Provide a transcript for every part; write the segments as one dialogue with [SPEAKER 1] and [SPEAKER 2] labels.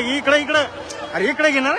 [SPEAKER 1] इकडे सरळ इकडे. अरे इकडे घेणार?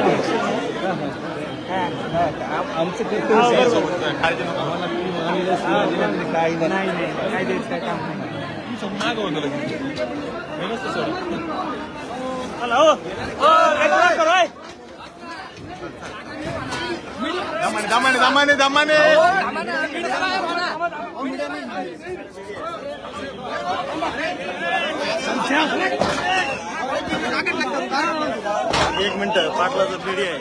[SPEAKER 2] भेट देण्यासाठी या ठिकाणी
[SPEAKER 3] आमचं ते काही नाही
[SPEAKER 2] दमाने दमाने दमाने दमाने
[SPEAKER 1] मिनिट पाटलाचं पिढी आहे.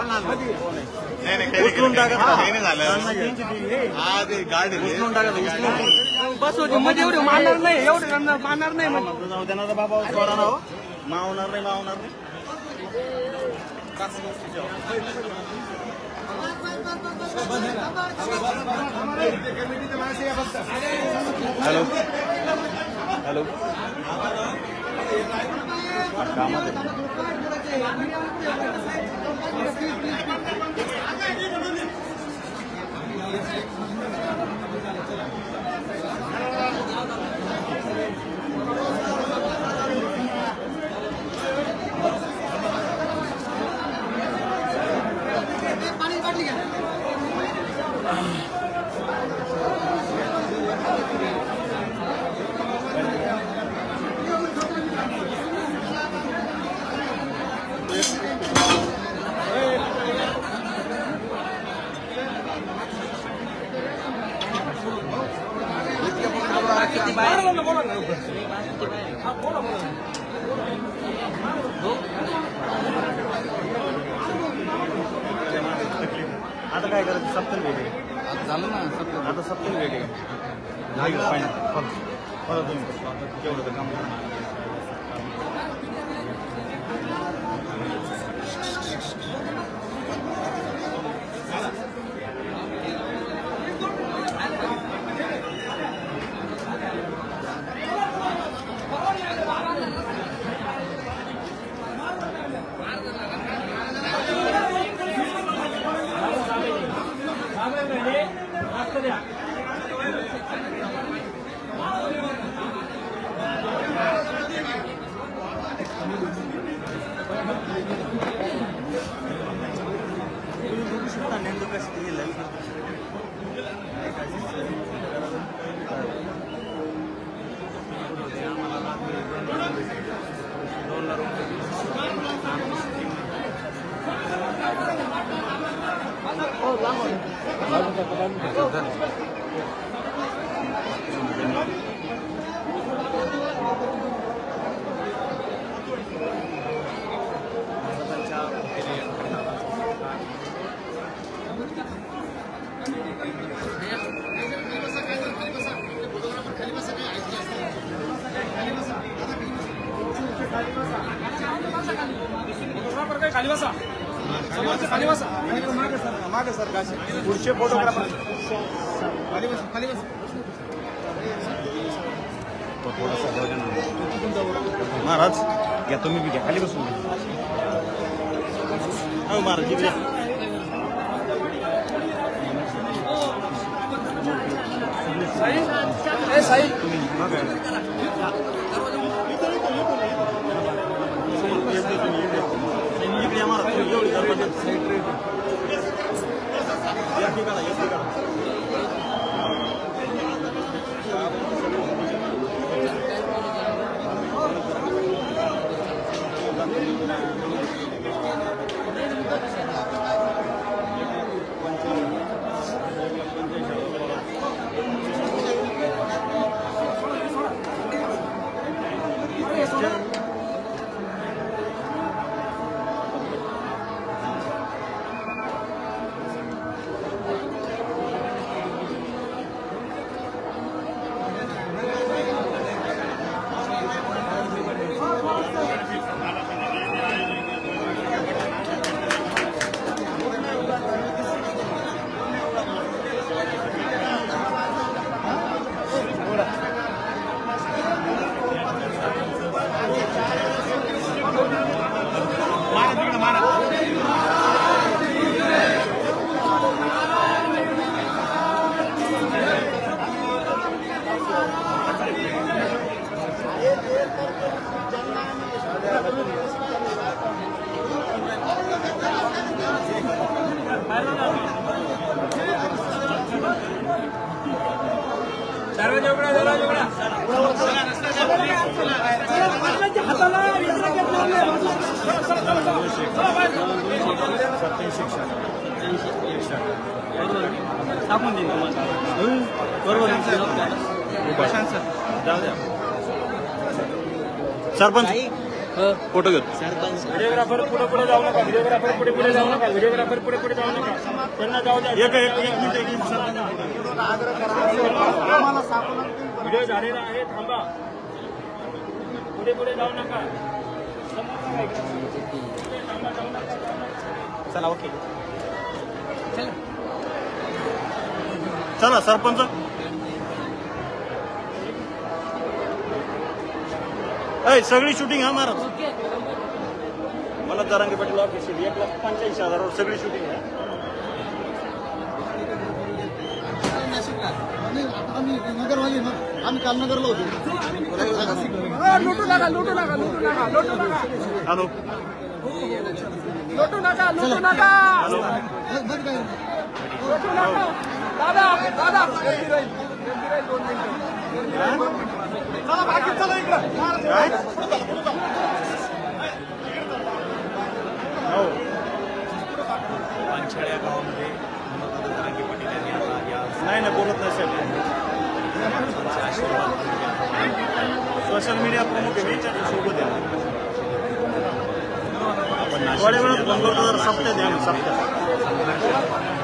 [SPEAKER 2] नाही नाही काही
[SPEAKER 1] उचलून
[SPEAKER 2] नाही,
[SPEAKER 1] टाका.
[SPEAKER 2] काही नाही झालं. हा ते गाडी
[SPEAKER 1] उचलून टाका उचलून
[SPEAKER 3] बस होते मध्ये एवढे मारणार नाही एवढे मारणार नाही
[SPEAKER 1] आपलं जाऊ देणार बाबा सोडा ना हो. मावणार नाही मावणार नाही.
[SPEAKER 2] হ্যালো হ্যালো আমাদের आता
[SPEAKER 1] काय करायचं सप्तन वेगळे
[SPEAKER 3] झालं ना सप्तन
[SPEAKER 1] आता सप्तन वेगळे लागलं पाहिजे फक्त परत तुम्ही जेवढं काम
[SPEAKER 3] खाली बसा. खाली बसा.
[SPEAKER 1] मागे सर काशी पुढचे फोटोग्राफर.
[SPEAKER 3] खाली बसा खाली बसा.
[SPEAKER 1] महाराज घ्या तुम्ही बी घ्या. खाली बसून हो महाराज.
[SPEAKER 3] ए साई.
[SPEAKER 1] तुम्ही मागे या. इकडे या महाराज तुम्ही एवढी गर्दी आहे. या ठिकाणा या ठिकाणा
[SPEAKER 3] टाकून देईन
[SPEAKER 1] बरोबर जाऊ द्या सरपंच फोटो घेतो.
[SPEAKER 3] व्हिडिओग्राफर पुढे पुढे जाऊ नका. व्हिडिओग्राफर पुढे पुढे जाऊ नका. व्हिडिओग्राफर पुढे पुढे जाऊ नका. त्यांना जाऊ द्या.
[SPEAKER 1] एक एक एक मिनिट एक मिनिट.
[SPEAKER 3] व्हिडिओ झालेला आहे थांबा. पुढे पुढे जाऊ नका. थांबा जाऊ नका
[SPEAKER 1] चला. ओके चला सरपंच. ऐ सगळी शूटिंग हा महाराज. मला जरांगे पाटील ऑफिस एक लाख पंच्याऐंशी हजारावर सगळी शूटिंग आहे.
[SPEAKER 4] नगरवाली ना आम्ही काल नगरला होतो
[SPEAKER 1] हॅलो.
[SPEAKER 3] लुटू नका लुटू नका लुटू नका दादा दादा. गर्दी राहील गर्दी राहील दोन मिनिटं चला बाकी चला इकडं
[SPEAKER 1] काय
[SPEAKER 2] पानछाड्या गावामध्ये मनोदादा जरांगे पाटील यांनी आता या
[SPEAKER 1] नाही ना बोलत नाही साहेब
[SPEAKER 2] आशीर्वाद
[SPEAKER 1] सोशल मीडिया प्रमुख सोबत आहे.
[SPEAKER 2] आपण
[SPEAKER 1] थोड्या वेळात जरा सप्त्यात द्या ना सप्त्यात